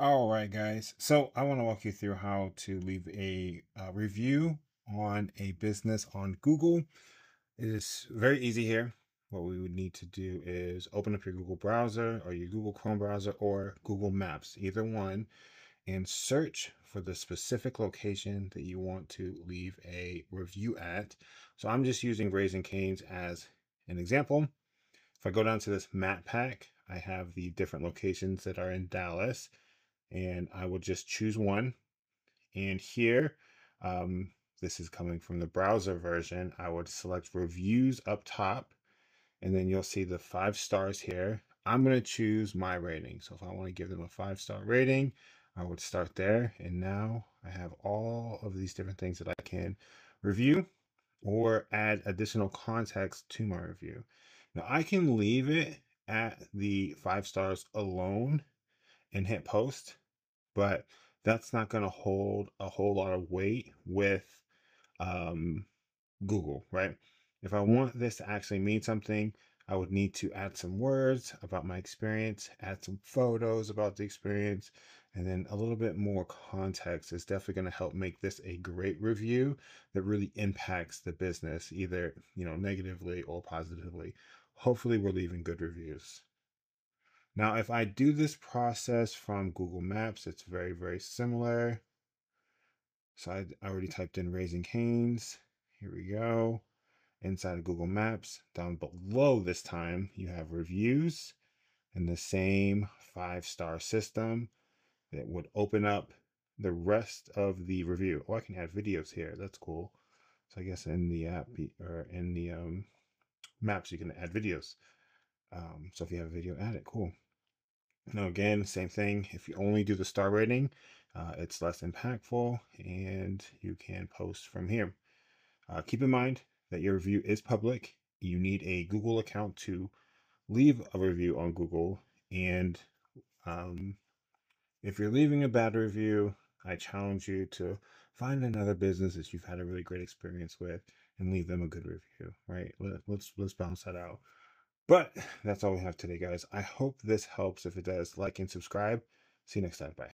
All right, guys. So I want to walk you through how to leave a uh, review on a business on Google. It is very easy here. What we would need to do is open up your Google browser or your Google Chrome browser or Google Maps, either one, and search for the specific location that you want to leave a review at. So I'm just using Raising Cane's as an example. If I go down to this map pack, I have the different locations that are in Dallas and I will just choose one. And here, um, this is coming from the browser version, I would select reviews up top, and then you'll see the five stars here. I'm going to choose my rating. So if I want to give them a five star rating, I would start there. And now I have all of these different things that I can review or add additional context to my review. Now I can leave it at the five stars alone and hit post, but that's not going to hold a whole lot of weight with um, Google, right? If I want this to actually mean something, I would need to add some words about my experience, add some photos about the experience, and then a little bit more context is definitely going to help make this a great review that really impacts the business, either, you know, negatively or positively. Hopefully we're leaving good reviews. Now, if I do this process from Google Maps, it's very, very similar. So I already typed in Raising Cane's. Here we go. Inside of Google Maps, down below this time, you have reviews and the same five star system that would open up the rest of the review. Oh, I can add videos here. That's cool. So I guess in the app or in the um, maps, you can add videos. Um, so if you have a video, add it. Cool. Now, again, same thing. If you only do the star rating, uh, it's less impactful and you can post from here. Uh, keep in mind that your review is public. You need a Google account to leave a review on Google. And um, if you're leaving a bad review, I challenge you to find another business that you've had a really great experience with and leave them a good review, right? Let, let's let's bounce that out. But that's all we have today, guys. I hope this helps. If it does, like and subscribe. See you next time. Bye.